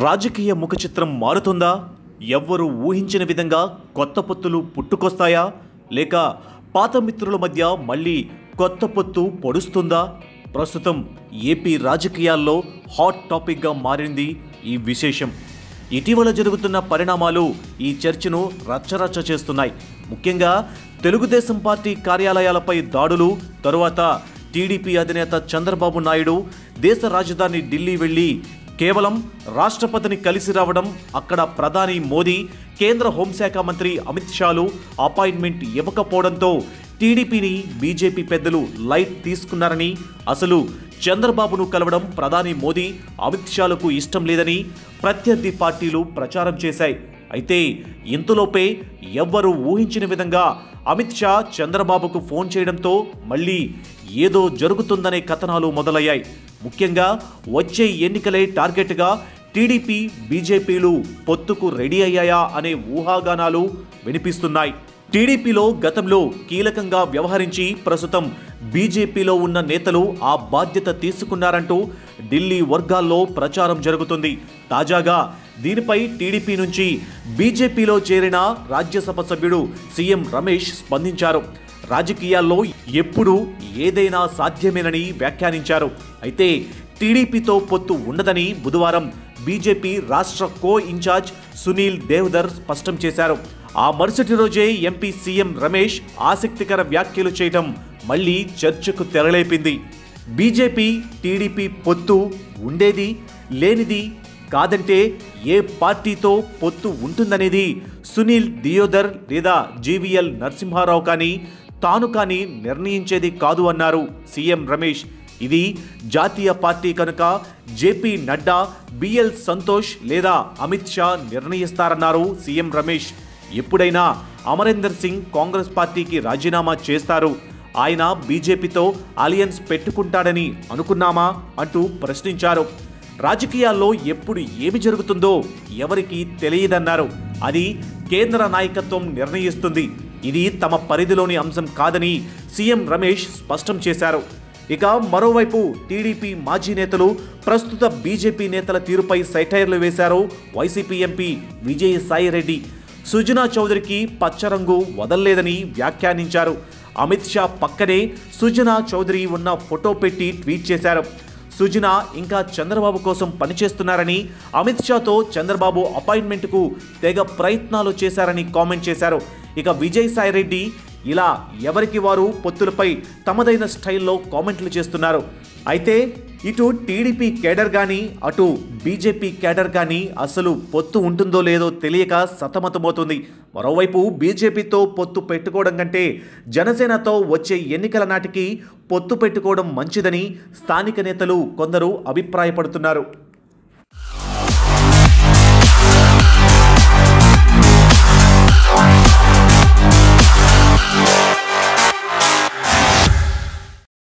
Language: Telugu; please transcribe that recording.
రాజకీయ ముఖ చిత్రం మారుతుందా? ఎవ్వరు ఊహించిన విధంగా కొత్త పొత్తులు పుట్టుకొస్తాయా? లేక పాత మిత్రుల మధ్య మళ్ళీ కొత్త పొత్తు పొడుస్తుందా? ప్రస్తుతం ఏపీ రాజకీయాల్లో హాట్ టాపిక్గా మారింది ఈ విశేషం. ఇటీవల జరుగుతున్న పరిణామాలు ఈ చర్చను రచ్చరచ్చ చేస్తున్నాయి. ముఖ్యంగా తెలుగుదేశం పార్టీ కార్యాలయాలపై దాడులు తరువాత టీడీపీ అధినేత చంద్రబాబు నాయుడు దేశ రాజధాని ఢిల్లీ వెళ్ళి కేవలం రాష్ట్రపతిని కలిసి రావడం అక్కడ ప్రధాని మోదీ కేంద్ర హోంశాఖ మంత్రి అమిత్ షాలు అపాయింట్మెంట్ ఇవ్వకపోవడంతో టీడీపీని బీజేపీ పెద్దలు లైట్ తీసుకున్నారని అసలు చంద్రబాబును కలవడం ప్రధాని మోదీ అమిత్ షాలకు ఇష్టం లేదని ప్రత్యర్థి పార్టీలు ప్రచారం చేశాయి. అయితే ఇంతలోపే ఎవ్వరూ ఊహించిన విధంగా అమిత్ షా చంద్రబాబుకు ఫోన్ చేయడంతో మళ్ళీ ఏదో జరుగుతుందనే కథనాలు మొదలయ్యాయి. ముఖ్యంగా వచ్చే ఎన్నికలే టార్గెట్గా టీడీపీ బీజేపీలు పొత్తుకు రెడీ అయ్యాయా అనే ఊహాగానాలు వినిపిస్తున్నాయి. టీడీపీలో గతంలో కీలకంగా వ్యవహరించి ప్రస్తుతం బీజేపీలో ఉన్న నేతలు ఆ బాధ్యత తీసుకున్నారంటూ ఢిల్లీ వర్గాల్లో ప్రచారం జరుగుతుంది. తాజాగా దీనిపై టీడీపీ నుంచి బీజేపీలో చేరిన రాజ్యసభ సభ్యుడు సీఎం రమేష్ స్పందించారు. రాజకీయాల్లో ఎప్పుడూ ఏదైనా సాధ్యమేనని వ్యాఖ్యానించారు. అయితే టీడీపీతో పొత్తు ఉండదని బుధవారం బీజేపీ రాష్ట్ర కో ఇన్ఛార్జ్ సునీల్ దేవ్దర్ స్పష్టం చేశారు. ఆ మరుసటి రోజే ఎంపీ సీఎం రమేష్ ఆసక్తికర వ్యాఖ్యలు చేయడం మళ్ళీ చర్చకు తెరలేపింది. బీజేపీ టీడీపీ పొత్తు ఉండేది లేనిది కాదంటే ఏ పార్టీతో పొత్తు ఉంటుందనేది సునీల్ దియోదర్ లేదా జీవీఎల్ నరసింహారావు కానీ తాను కానీ నిర్ణయించేది కాదు అన్నారు సీఎం రమేష్. ఇది జాతీయ పార్టీ కనుక జేపీ నడ్డా బిఎల్ సంతోష్ లేదా అమిత్ షా నిర్ణయిస్తారన్నారు సీఎం రమేష్. ఎప్పుడైనా అమరేందర్ సింగ్ కాంగ్రెస్ పార్టీకి రాజీనామా చేస్తారు. ఆయన బీజేపీతో అలియన్స్ పెట్టుకుంటాడని అనుకున్నామా అంటూ ప్రశ్నించారు. రాజకీయాల్లో ఎప్పుడు ఏమి జరుగుతుందో ఎవరికీ తెలియదన్నారు. అది కేంద్ర నాయకత్వం నిర్ణయిస్తుంది. ఇది తమ పరిధిలోని అంశం కాదని సీఎం రమేష్ స్పష్టం చేశారు. ఇక మరోవైపు టీడీపీ మాజీ నేతలు ప్రస్తుత బీజేపీ నేతల తీరుపై సైటైర్లు వేశారు వైసీపీ ఎంపీ విజయసాయిరెడ్డి సుజనా చౌదరికి పచ్చరంగు వదల్లేదని వ్యాఖ్యానించారు. అమిత్ షా పక్కనే సుజనా చౌదరి ఉన్న ఫోటో పెట్టి ట్వీట్ చేశారు. సుజనా ఇంకా చంద్రబాబు కోసం పనిచేస్తున్నారని అమిత్ షాతో చంద్రబాబు అపాయింట్మెంట్కు తెగ ప్రయత్నాలు చేశారని కామెంట్ చేశారు. ఇక విజయసాయిరెడ్డి ఇలా ఎవరికి వారు పొత్తులపై తమదైన స్టైల్లో కామెంట్లు చేస్తున్నారు. అయితే ఇటు టీడీపీ కేడర్ కానీ అటు బీజేపీ కేడర్ కానీ అసలు పొత్తు ఉంటుందో లేదో తెలియక సతమతమవుతుంది. మరోవైపు బీజేపీతో పొత్తు పెట్టుకోవడం కంటే జనసేనతో వచ్చే ఎన్నికల నాటికి పొత్తు పెట్టుకోవడం మంచిదని స్థానిక నేతలు కొందరు అభిప్రాయపడుతున్నారు.